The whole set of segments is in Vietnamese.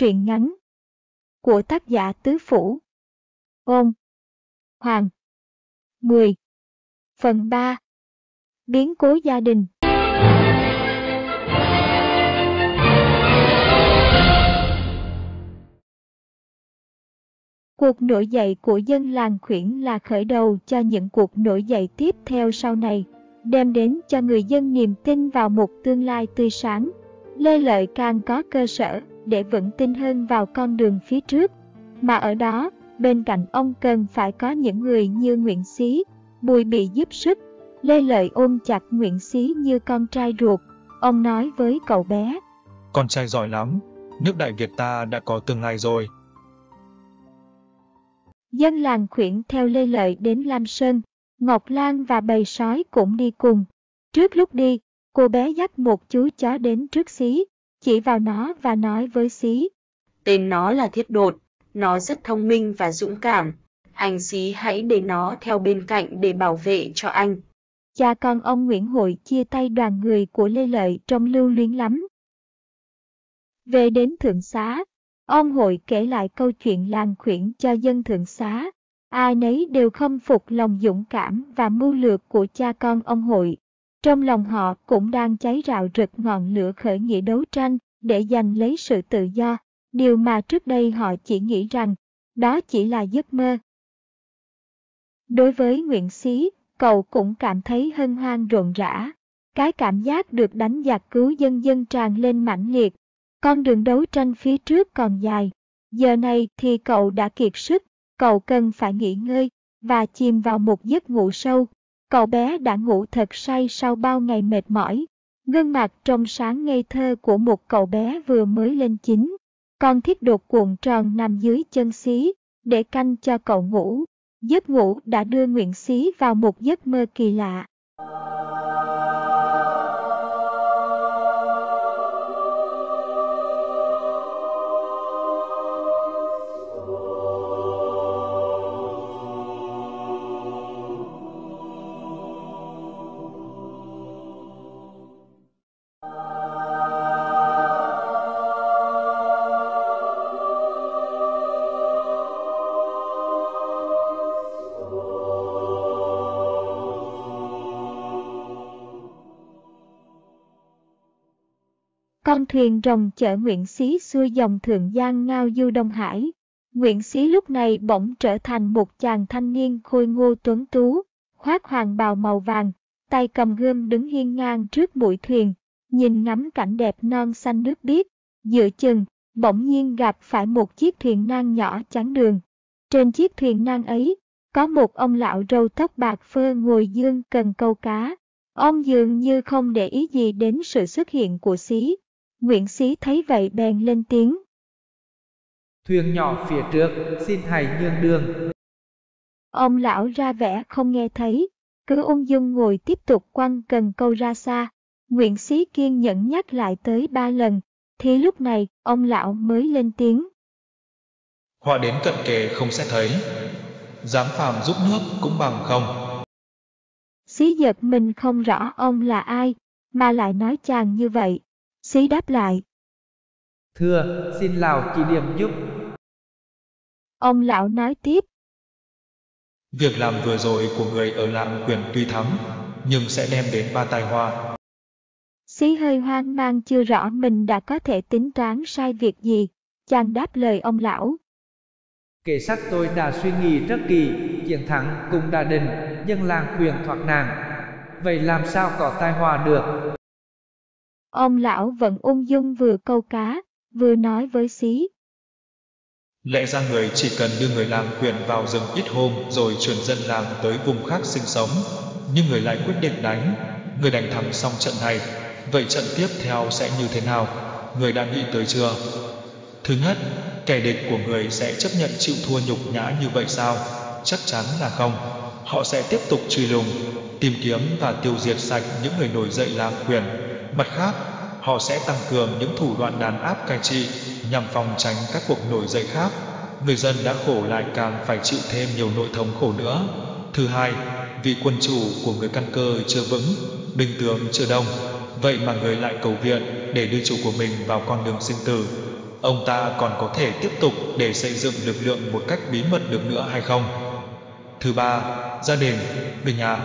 Truyện ngắn của tác giả Tứ Phủ. Ôn Hoàng. 10 Phần 3 Biến cố gia đình. Cuộc nổi dậy của dân làng khuyển là khởi đầu cho những cuộc nổi dậy tiếp theo sau này, đem đến cho người dân niềm tin vào một tương lai tươi sáng. Lê Lợi càng có cơ sở để vững tin hơn vào con đường phía trước, mà ở đó, bên cạnh ông cần phải có những người như Nguyễn Xí, Bùi bị giúp sức. Lê Lợi ôm chặt Nguyễn Xí như con trai ruột, ông nói với cậu bé. Con trai giỏi lắm, nước Đại Việt ta đã có tương lai rồi. Dân làng khuyển theo Lê Lợi đến Lam Sơn, Ngọc Lan và bầy sói cũng đi cùng. Trước lúc đi, cô bé dắt một chú chó đến trước xí, chỉ vào nó và nói với xí. Tên nó là Thiết Đột, nó rất thông minh và dũng cảm. Anh xí hãy để nó theo bên cạnh để bảo vệ cho anh. Cha con ông Nguyễn Hội chia tay đoàn người của Lê Lợi trong lưu luyến lắm. Về đến Thượng Xá, Ông hội kể lại câu chuyện làng khuyển cho dân thượng xá. Ai nấy đều khâm phục lòng dũng cảm và mưu lược của cha con ông hội. Trong lòng họ cũng đang cháy rạo rực ngọn lửa khởi nghĩa đấu tranh để giành lấy sự tự do, điều mà trước đây họ chỉ nghĩ rằng đó chỉ là giấc mơ. Đối với Nguyễn Xí, cậu cũng cảm thấy hân hoan rộn rã. Cái cảm giác được đánh giặc cứu dân dân tràn lên mãnh liệt, con đường đấu tranh phía trước còn dài. Giờ này thì cậu đã kiệt sức, cậu cần phải nghỉ ngơi và chìm vào một giấc ngủ sâu. Cậu bé đã ngủ thật say sau bao ngày mệt mỏi. Gương mặt trong sáng ngây thơ của một cậu bé vừa mới lên chín. Con thiết đột cuộn tròn nằm dưới chân xí, để canh cho cậu ngủ. Giấc ngủ đã đưa Nguyễn Xí vào một giấc mơ kỳ lạ. Con thuyền rồng chở Nguyễn Xí xuôi dòng Thượng Giang ngao du Đông Hải. Nguyễn Xí lúc này bỗng trở thành một chàng thanh niên khôi ngô tuấn tú, khoác hoàng bào màu vàng, tay cầm gươm đứng hiên ngang trước mũi thuyền, nhìn ngắm cảnh đẹp non xanh nước biếc, dựa chừng, bỗng nhiên gặp phải một chiếc thuyền nan nhỏ chắn đường. Trên chiếc thuyền nan ấy, có một ông lão râu tóc bạc phơ ngồi dương cần câu cá. Ông dường như không để ý gì đến sự xuất hiện của xí, Nguyễn Xí thấy vậy bèn lên tiếng. Thuyền nhỏ phía trước, xin hãy nhường đường. Ông lão ra vẻ không nghe thấy, cứ ung dung ngồi tiếp tục quăng cần câu ra xa. Nguyễn Xí kiên nhẫn nhắc lại tới ba lần, thì lúc này ông lão mới lên tiếng. Họa đến cận kề không sẽ thấy, dám phàm giúp nước cũng bằng không. Xí giật mình không rõ ông là ai, mà lại nói chàng như vậy. Xí đáp lại. Thưa, xin lão chỉ điểm giúp. Ông lão nói tiếp. Việc làm vừa rồi của người ở làng quyền tuy thắng, nhưng sẽ đem đến ba tai họa. Xí hơi hoang mang chưa rõ mình đã có thể tính toán sai việc gì, chàng đáp lời ông lão. Kể sắc tôi đã suy nghĩ rất kỳ, chiến thắng cùng đã định, dân làng quyền thoát nạn. Vậy làm sao có tai họa được? Ông lão vẫn ung dung vừa câu cá, vừa nói với xí. Lẽ ra người chỉ cần đưa người làm quyền vào rừng ít hôm rồi chuyển dân làng tới vùng khác sinh sống, nhưng người lại quyết định đánh. Người đánh thắng xong trận này, vậy trận tiếp theo sẽ như thế nào? Người đã nghĩ tới chưa? Thứ nhất, kẻ địch của người sẽ chấp nhận chịu thua nhục nhã như vậy sao? Chắc chắn là không. Họ sẽ tiếp tục truy lùng, tìm kiếm và tiêu diệt sạch những người nổi dậy làm quyền Mặt khác, họ sẽ tăng cường những thủ đoạn đàn áp cai trị nhằm phòng tránh các cuộc nổi dậy khác. Người dân đã khổ lại càng phải chịu thêm nhiều nội thống khổ nữa. Thứ hai, vị quân chủ của người căn cơ chưa vững, binh tướng chưa đông, vậy mà người lại cầu viện để đưa chủ của mình vào con đường sinh tử. ông ta còn có thể tiếp tục để xây dựng lực lượng một cách bí mật được nữa hay không? Thứ ba, gia đình, bình nhà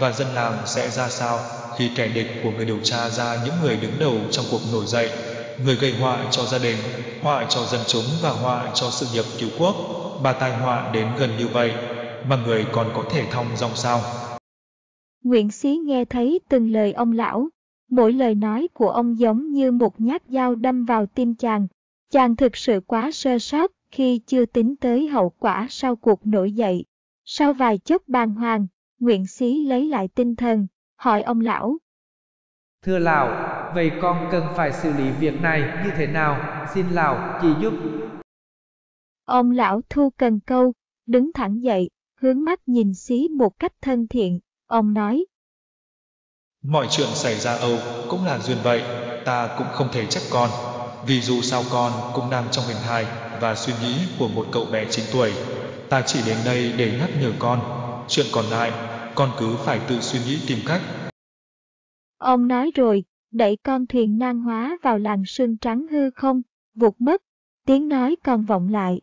và dân làng sẽ ra sao khi kẻ địch của người điều tra ra những người đứng đầu trong cuộc nổi dậy, người gây họa cho gia đình, họa cho dân chúng và họa cho sự nghiệp cứu quốc, bà tai họa đến gần như vậy, mà người còn có thể thong dong sao? Nguyễn Xí nghe thấy từng lời ông lão, mỗi lời nói của ông giống như một nhát dao đâm vào tim chàng. Chàng thực sự quá sơ sót khi chưa tính tới hậu quả sau cuộc nổi dậy. Sau vài chốc bàng hoàng, Nguyễn Xí lấy lại tinh thần, hỏi ông lão. Thưa lão, vậy con cần phải xử lý việc này như thế nào, xin lão chỉ giúp. Ông lão thu cần câu, đứng thẳng dậy, hướng mắt nhìn Xí một cách thân thiện, ông nói. Mọi chuyện xảy ra Âu cũng là duyên vậy, ta cũng không thể trách con, vì dù sao con cũng đang trong hình hài và suy nghĩ của một cậu bé 9 tuổi. Ta chỉ đến đây để nhắc nhở con, chuyện còn lại, con cứ phải tự suy nghĩ tìm cách. Ông nói rồi, đẩy con thuyền nan hóa vào làng sương trắng hư không, vụt mất, tiếng nói còn vọng lại.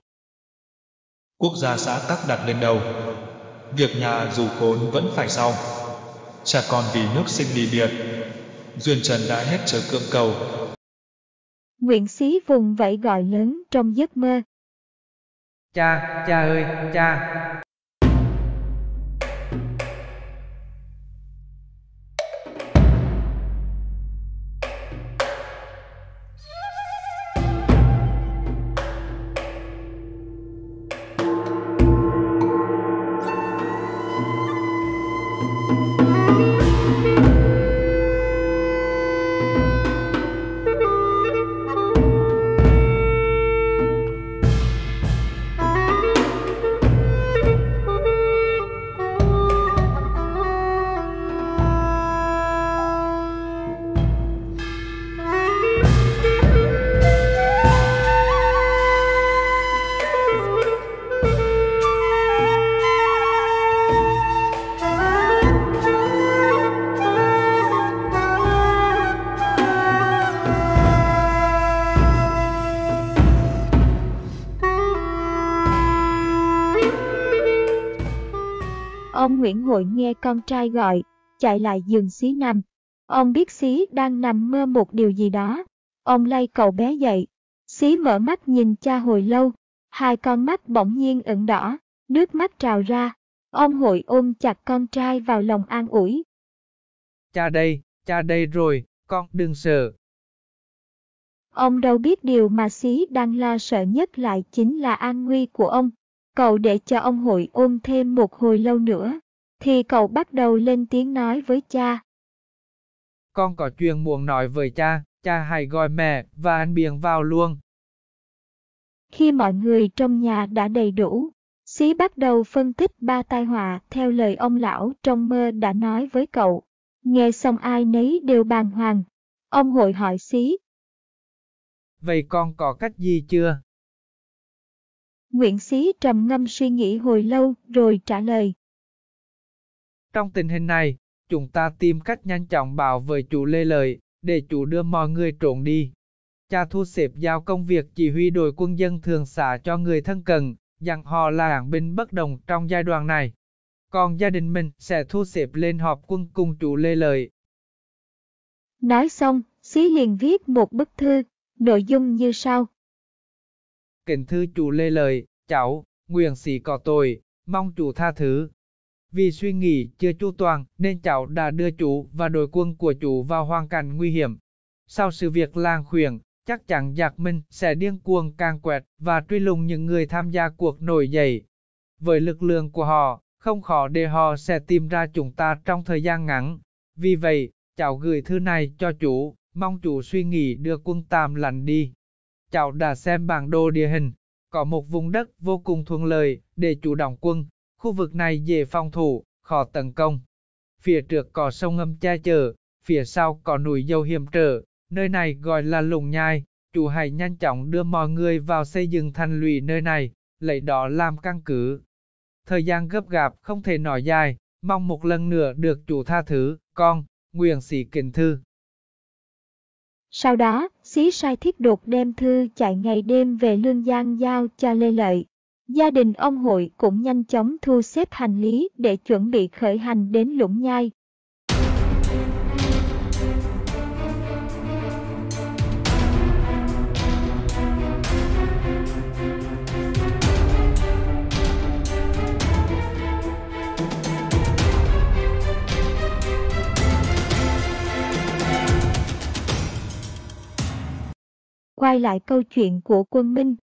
Quốc gia xã tắc đặt lên đầu, việc nhà dù khốn vẫn phải xong. Cha con vì nước sinh ly biệt, duyên trần đã hết chờ cưỡng cầu. Nguyễn Xí vùng vẫy gọi lớn trong giấc mơ. Cha, cha ơi, cha, Hội nghe con trai gọi, chạy lại giường xí nằm. Ông biết xí đang nằm mơ một điều gì đó. Ông lay cậu bé dậy. Xí mở mắt nhìn cha hồi lâu. Hai con mắt bỗng nhiên ửng đỏ, nước mắt trào ra. Ông Hội ôm chặt con trai vào lòng an ủi. Cha đây, cha đây rồi, con đừng sợ. Ông đâu biết điều mà xí đang lo sợ nhất lại chính là an nguy của ông. Cậu để cho ông hội ôm thêm một hồi lâu nữa, thì cậu bắt đầu lên tiếng nói với cha. Con có chuyện muốn nói với cha, cha hãy gọi mẹ và anh Biện vào luôn. Khi mọi người trong nhà đã đầy đủ, Xí bắt đầu phân tích ba tai họa theo lời ông lão trong mơ đã nói với cậu. Nghe xong ai nấy đều bàng hoàng. Ông hội hỏi Xí. Vậy con có cách gì chưa? Nguyễn Xí trầm ngâm suy nghĩ hồi lâu rồi trả lời. Trong tình hình này, chúng ta tìm cách nhanh chóng bảo vệ chủ Lê Lợi, để chủ đưa mọi người trốn đi. Cha thu xếp giao công việc chỉ huy đội quân dân thường xả cho người thân cần, dặn họ là hạng binh bất đồng trong giai đoạn này. Còn gia đình mình sẽ thu xếp lên họp quân cùng chủ Lê Lợi. Nói xong, Xí liền viết một bức thư, nội dung như sau. Kính thư chủ Lê Lợi, cháu, nguyện sĩ có tội, mong chủ tha thứ. Vì suy nghĩ chưa chu toàn nên cháu đã đưa chủ và đội quân của chủ vào hoàn cảnh nguy hiểm. Sau sự việc làng khuyển, chắc chắn giặc minh sẽ điên cuồng càng quẹt và truy lùng những người tham gia cuộc nổi dậy. Với lực lượng của họ, không khó để họ sẽ tìm ra chúng ta trong thời gian ngắn. Vì vậy, cháu gửi thư này cho chủ, mong chủ suy nghĩ đưa quân tạm lạnh đi. Cháu đã xem bản đồ địa hình, có một vùng đất vô cùng thuận lợi để chủ động quân, khu vực này về phòng thủ, khó tấn công. Phía trước có sông ngầm che chở, phía sau có núi dâu hiểm trở, nơi này gọi là lùng nhai, chủ hãy nhanh chóng đưa mọi người vào xây dựng thành lũy nơi này, lấy đó làm căn cứ. Thời gian gấp gáp không thể nói dài, mong một lần nữa được chủ tha thứ, con, nguyện sĩ kính thư. Sau đó, xí sai thiết đột đem thư chạy ngày đêm về Lương Giang giao cho Lê Lợi. Gia đình ông hội cũng nhanh chóng thu xếp hành lý để chuẩn bị khởi hành đến Lũng Nhai. Quay lại câu chuyện của quân Minh,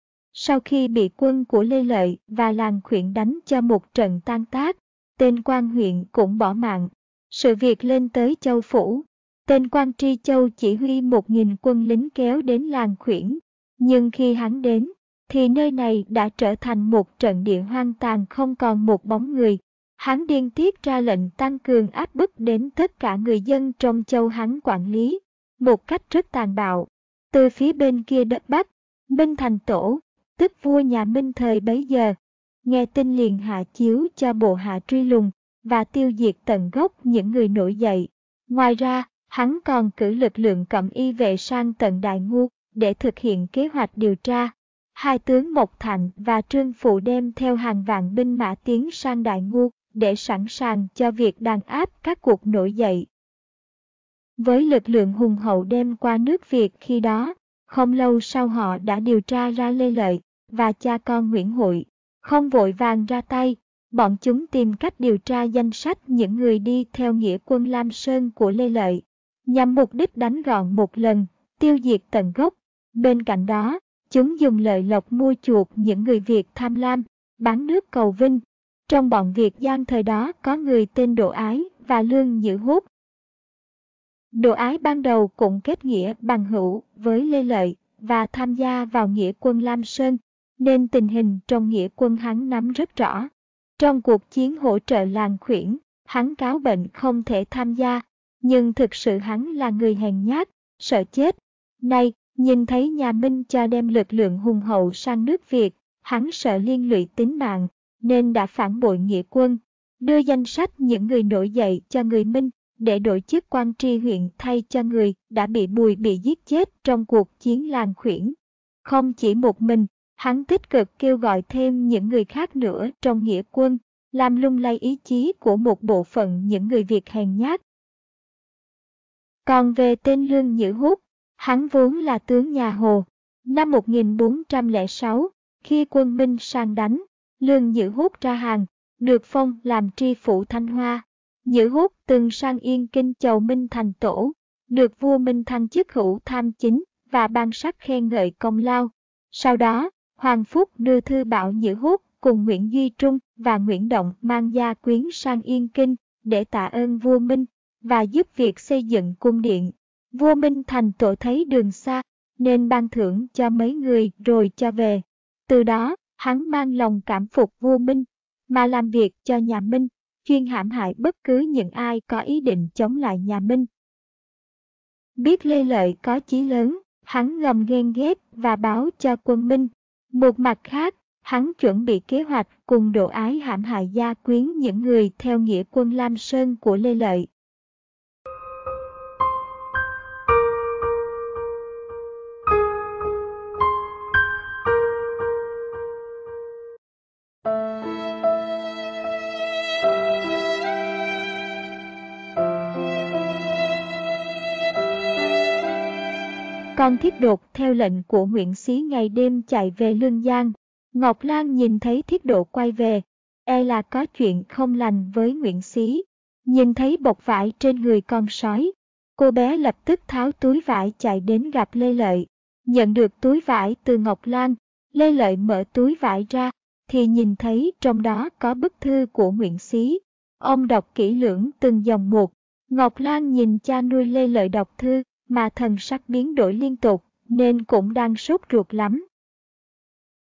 sau khi bị quân của Lê Lợi và làng khuyển đánh cho một trận tan tác, tên quan huyện cũng bỏ mạng. Sự việc lên tới châu phủ, tên quan tri châu chỉ huy một nghìn quân lính kéo đến làng khuyển. Nhưng khi hắn đến, thì nơi này đã trở thành một trận địa hoang tàn không còn một bóng người. Hắn điên tiết ra lệnh tăng cường áp bức đến tất cả người dân trong châu hắn quản lý, một cách rất tàn bạo. Từ phía bên kia đất Bắc, Minh Thành Tổ, tức vua nhà Minh thời bấy giờ, nghe tin liền hạ chiếu cho bộ hạ truy lùng và tiêu diệt tận gốc những người nổi dậy. Ngoài ra, hắn còn cử lực lượng cẩm y vệ sang tận Đại Ngu để thực hiện kế hoạch điều tra. Hai tướng Mộc Thạnh và Trương Phụ đem theo hàng vạn binh mã tiến sang Đại Ngu để sẵn sàng cho việc đàn áp các cuộc nổi dậy. Với lực lượng hùng hậu đem qua nước Việt khi đó, không lâu sau họ đã điều tra ra Lê Lợi và cha con Nguyễn Hội. Không vội vàng ra tay, bọn chúng tìm cách điều tra danh sách những người đi theo nghĩa quân Lam Sơn của Lê Lợi, nhằm mục đích đánh gọn một lần, tiêu diệt tận gốc. Bên cạnh đó, chúng dùng lợi lộc mua chuộc những người Việt tham lam, bán nước cầu vinh. Trong bọn Việt gian thời đó có người tên Độ Ái và Lương Nhữ Hút, Độ ái ban đầu cũng kết nghĩa bằng hữu với Lê Lợi và tham gia vào nghĩa quân Lam Sơn, nên tình hình trong nghĩa quân hắn nắm rất rõ. Trong cuộc chiến hỗ trợ làng khuyển, hắn cáo bệnh không thể tham gia, nhưng thực sự hắn là người hèn nhát, sợ chết. Nay, nhìn thấy nhà Minh cho đem lực lượng hùng hậu sang nước Việt, hắn sợ liên lụy tính mạng, nên đã phản bội nghĩa quân, đưa danh sách những người nổi dậy cho người Minh để đổi chức quan tri huyện thay cho người đã bị Bùi bị giết chết trong cuộc chiến làng khuyển. Không chỉ một mình, hắn tích cực kêu gọi thêm những người khác nữa trong nghĩa quân, làm lung lay ý chí của một bộ phận những người Việt hèn nhát. Còn về tên Lương Nhữ Hút, hắn vốn là tướng nhà Hồ. Năm 1406, khi quân Minh sang đánh, Lương Nhữ Hút ra hàng, được phong làm tri phủ Thanh Hoa Nhữ hút từng sang yên kinh chầu Minh Thành Tổ, được vua Minh Thành chức hữu tham chính và ban sắc khen ngợi công lao. Sau đó, Hoàng Phúc đưa thư bảo Nhữ hút cùng Nguyễn Duy Trung và Nguyễn Động mang gia quyến sang Yên Kinh để tạ ơn vua Minh và giúp việc xây dựng cung điện. Vua Minh Thành Tổ thấy đường xa nên ban thưởng cho mấy người rồi cho về. Từ đó, hắn mang lòng cảm phục vua Minh mà làm việc cho nhà Minh chuyên hãm hại bất cứ những ai có ý định chống lại nhà Minh. Biết Lê Lợi có chí lớn, hắn ngầm ghen ghét và báo cho quân Minh. Một mặt khác, hắn chuẩn bị kế hoạch cùng độ ái hãm hại gia quyến những người theo nghĩa quân Lam Sơn của Lê Lợi. Con thiết đột theo lệnh của nguyễn xí ngày đêm chạy về Lương Giang. Ngọc Lan nhìn thấy thiết độ quay về, e là có chuyện không lành với Nguyễn Xí. Nhìn thấy bọc vải trên người con sói, cô bé lập tức tháo túi vải chạy đến gặp Lê Lợi. Nhận được túi vải từ Ngọc Lan, Lê Lợi mở túi vải ra, thì nhìn thấy trong đó có bức thư của Nguyễn Xí. Ông đọc kỹ lưỡng từng dòng một. Ngọc Lan nhìn cha nuôi Lê Lợi đọc thư, mà thần sắc biến đổi liên tục, nên cũng đang sốt ruột lắm.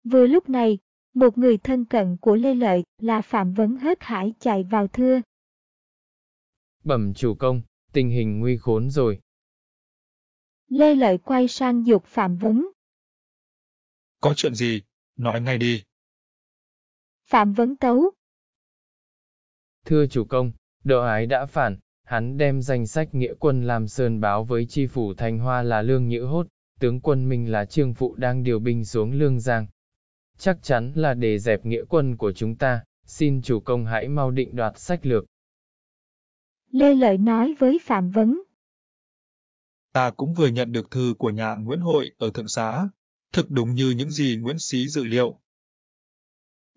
Vừa lúc này, một người thân cận của Lê Lợi là Phạm Vấn Hớt Hải chạy vào thưa. Bẩm chủ công, tình hình nguy khốn rồi. Lê Lợi quay sang dục Phạm Vấn. Có chuyện gì? Nói ngay đi. Phạm Vấn tấu. Thưa chủ công, độ ái đã phản, Hắn đem danh sách nghĩa quân làm sơn báo với chi phủ Thanh Hoa là Lương Nhữ Hốt, tướng quân mình là Trương Phụ đang điều binh xuống Lương Giang. Chắc chắn là để dẹp nghĩa quân của chúng ta, xin chủ công hãy mau định đoạt sách lược. Lê Lợi nói với Phạm Vấn. Ta cũng vừa nhận được thư của nhà Nguyễn Hội ở Thượng Xá, thực đúng như những gì Nguyễn Xí dự liệu.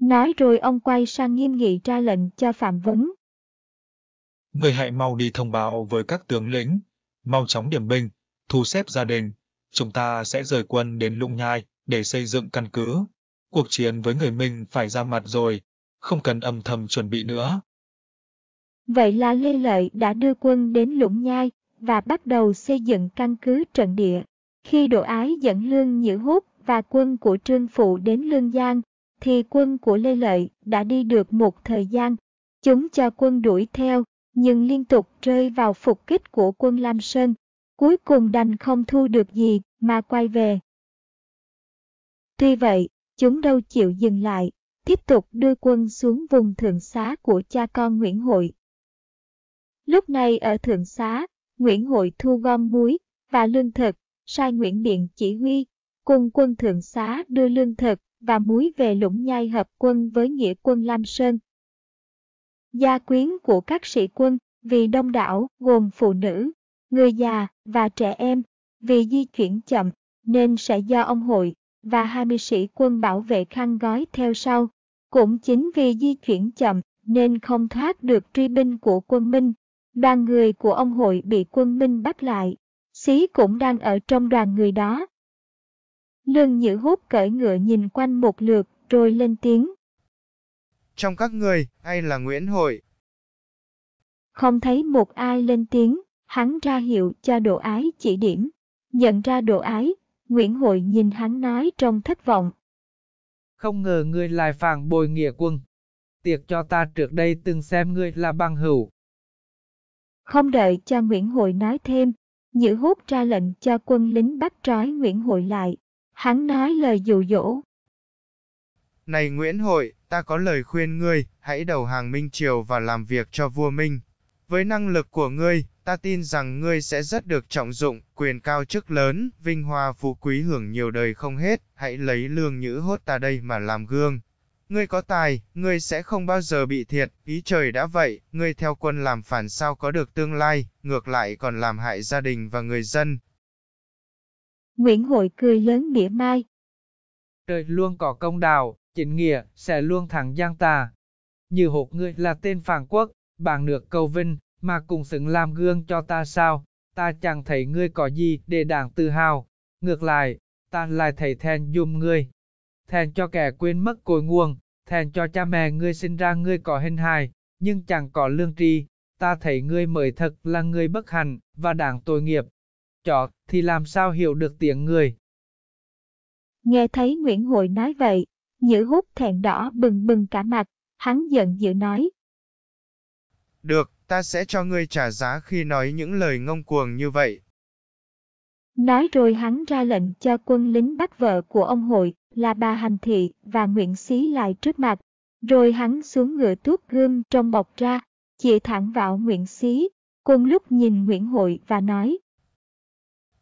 Nói rồi ông quay sang nghiêm nghị ra lệnh cho Phạm Vấn. Người hãy mau đi thông báo với các tướng lĩnh, mau chóng điểm binh, thu xếp gia đình. Chúng ta sẽ rời quân đến Lũng Nhai để xây dựng căn cứ. Cuộc chiến với người Minh phải ra mặt rồi, không cần âm thầm chuẩn bị nữa. Vậy là Lê Lợi đã đưa quân đến Lũng Nhai và bắt đầu xây dựng căn cứ trận địa. Khi Đỗ Ái dẫn Lương Nhữ Hút và quân của Trương Phụ đến Lương Giang, thì quân của Lê Lợi đã đi được một thời gian. Chúng cho quân đuổi theo, nhưng liên tục rơi vào phục kích của quân Lam Sơn. Cuối cùng đành không thu được gì mà quay về. Tuy vậy, chúng đâu chịu dừng lại, tiếp tục đưa quân xuống vùng thượng xá của cha con Nguyễn Hội. Lúc này ở thượng xá, Nguyễn Hội thu gom muối và lương thực, sai Nguyễn Biện chỉ huy, cùng quân thượng xá đưa lương thực và muối về Lũng Nhai hợp quân với nghĩa quân Lam Sơn. Gia quyến của các sĩ quân vì đông đảo gồm phụ nữ, người già và trẻ em, vì di chuyển chậm nên sẽ do ông hội và 20 sĩ quân bảo vệ khăn gói theo sau. Cũng chính vì di chuyển chậm nên không thoát được truy binh của quân Minh. Đoàn người của ông hội bị quân Minh bắt lại. Xí cũng đang ở trong đoàn người đó. Lương Nhữ Hút cởi ngựa nhìn quanh một lượt rồi lên tiếng. Trong các người, ai là Nguyễn Hội? Không thấy một ai lên tiếng, hắn ra hiệu cho độ ái chỉ điểm. Nhận ra độ ái, Nguyễn Hội nhìn hắn nói trong thất vọng. Không ngờ ngươi lại phản bội nghĩa quân. Tiệc cho ta trước đây từng xem ngươi là bằng hữu. Không đợi cho Nguyễn Hội nói thêm, Nhữ hút ra lệnh cho quân lính bắt trói Nguyễn Hội lại. Hắn nói lời dụ dỗ. Này Nguyễn Hội, ta có lời khuyên ngươi, hãy đầu hàng Minh Triều và làm việc cho vua Minh. Với năng lực của ngươi, ta tin rằng ngươi sẽ rất được trọng dụng, quyền cao chức lớn, vinh hoa phú quý hưởng nhiều đời không hết, hãy lấy lương nhữ hốt ta đây mà làm gương. Ngươi có tài, ngươi sẽ không bao giờ bị thiệt, ý trời đã vậy, ngươi theo quân làm phản sao có được tương lai, ngược lại còn làm hại gia đình và người dân. Nguyễn Hội cười lớn mỉa mai. Trời luôn có công đạo, chính nghĩa, sẽ luôn thẳng giang tà. Như hộp ngươi là tên phản quốc, bạn được cầu vinh, mà cùng xứng làm gương cho ta sao, ta chẳng thấy ngươi có gì để đảng tự hào, ngược lại, ta lại thấy thèn dùm ngươi. Thèn cho kẻ quên mất cội nguồn, thèn cho cha mẹ ngươi sinh ra ngươi có hình hài, nhưng chẳng có lương tri, ta thấy ngươi mới thật là người bất hạnh và đảng tội nghiệp. Chọ thì làm sao hiểu được tiếng người. Nghe thấy Nguyễn Hội nói vậy, Nhữ hút thẹn đỏ bừng bừng cả mặt, hắn giận dữ nói. Được, ta sẽ cho ngươi trả giá khi nói những lời ngông cuồng như vậy. Nói rồi hắn ra lệnh cho quân lính bắt vợ của ông hội là bà Hành Thị và Nguyễn Xí lại trước mặt. Rồi hắn xuống ngựa tuốt gươm trong bọc ra, chỉ thẳng vào Nguyễn Xí, cùng lúc nhìn Nguyễn Hội và nói.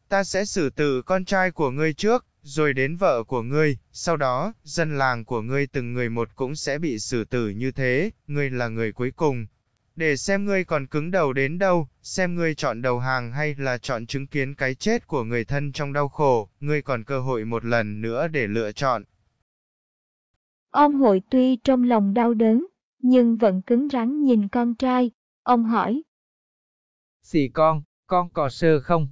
Ta sẽ xử tử con trai của ngươi trước, rồi đến vợ của ngươi, sau đó, dân làng của ngươi từng người một cũng sẽ bị xử tử như thế, ngươi là người cuối cùng, để xem ngươi còn cứng đầu đến đâu, xem ngươi chọn đầu hàng hay là chọn chứng kiến cái chết của người thân trong đau khổ, ngươi còn cơ hội một lần nữa để lựa chọn. Ông hội tuy trong lòng đau đớn, nhưng vẫn cứng rắn nhìn con trai, ông hỏi. Xì con, con có sơ không?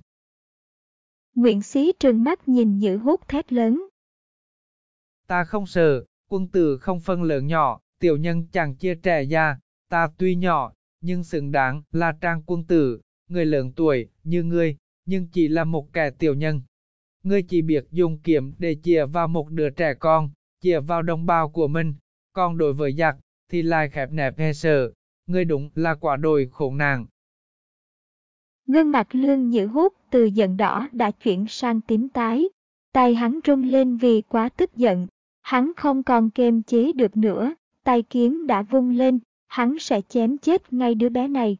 Nguyễn Xí trừng mắt nhìn Nhữ hút thét lớn. Ta không sợ, quân tử không phân lớn nhỏ, tiểu nhân chẳng chia trẻ già, Ta tuy nhỏ, nhưng xứng đáng là trang quân tử, người lớn tuổi như ngươi, nhưng chỉ là một kẻ tiểu nhân. Ngươi chỉ biết dùng kiếm để chìa vào một đứa trẻ con, chìa vào đồng bào của mình, còn đối với giặc thì lại khép nẹp hề sợ, ngươi đúng là quả đồi khổ nàng, Gương mặt lương nhữ hút từ giận đỏ đã chuyển sang tím tái, tay hắn rung lên vì quá tức giận, hắn không còn kềm chế được nữa, tay kiếm đã vung lên, hắn sẽ chém chết ngay đứa bé này.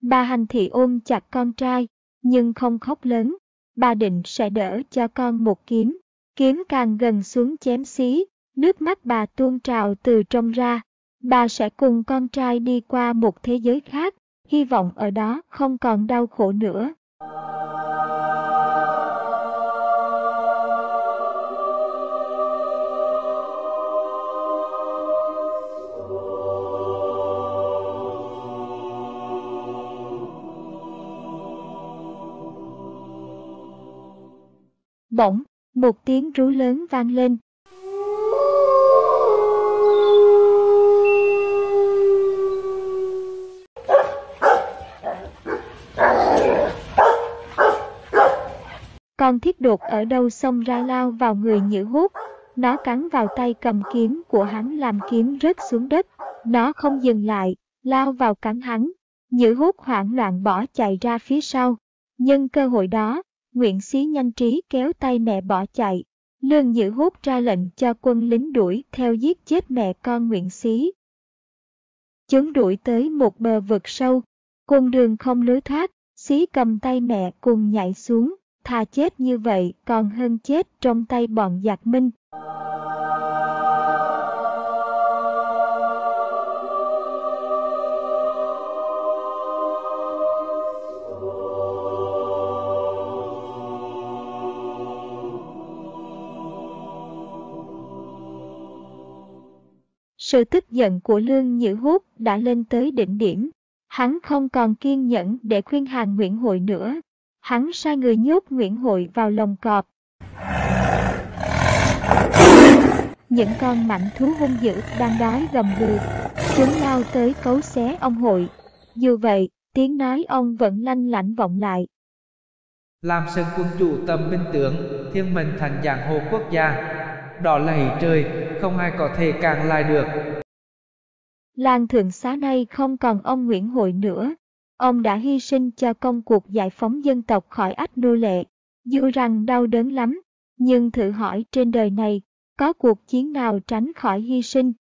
Bà hành thị ôm chặt con trai, nhưng không khóc lớn. Bà định sẽ đỡ cho con một kiếm. Kiếm càng gần xuống chém xí, nước mắt bà tuôn trào từ trong ra. Bà sẽ cùng con trai đi qua một thế giới khác, hy vọng ở đó không còn đau khổ nữa. Bỗng, một tiếng rú lớn vang lên. Con thiết đột ở đâu xông ra lao vào người nhữ hút. Nó cắn vào tay cầm kiếm của hắn làm kiếm rớt xuống đất. Nó không dừng lại, lao vào cắn hắn. Nhữ hút hoảng loạn bỏ chạy ra phía sau. Nhân cơ hội đó, Nguyễn Xí nhanh trí kéo tay mẹ bỏ chạy. Lương Nhữ hút ra lệnh cho quân lính đuổi theo giết chết mẹ con Nguyễn Xí. Chúng đuổi tới một bờ vực sâu, cùng đường không lối thoát, Xí cầm tay mẹ cùng nhảy xuống, thà chết như vậy, còn hơn chết trong tay bọn giặc minh. Sự tức giận của Lương Nhữ Hút đã lên tới đỉnh điểm. Hắn không còn kiên nhẫn để khuyên hàng Nguyễn Hội nữa. Hắn sai người nhốt Nguyễn Hội vào lồng cọp. Những con mạnh thú hung dữ đang đói gầm gừ. Chúng lao tới cấu xé ông Hội. Dù vậy, tiếng nói ông vẫn lanh lảnh vọng lại. Làm sân quân chủ tâm binh tướng, thiên mệnh thành giang hồ quốc gia, đỏ lầy trời, không ai có thể càng lại được. Làng thượng xá này không còn ông Nguyễn Hội nữa. Ông đã hy sinh cho công cuộc giải phóng dân tộc khỏi ách nô lệ. Dù rằng đau đớn lắm, nhưng thử hỏi trên đời này, có cuộc chiến nào tránh khỏi hy sinh?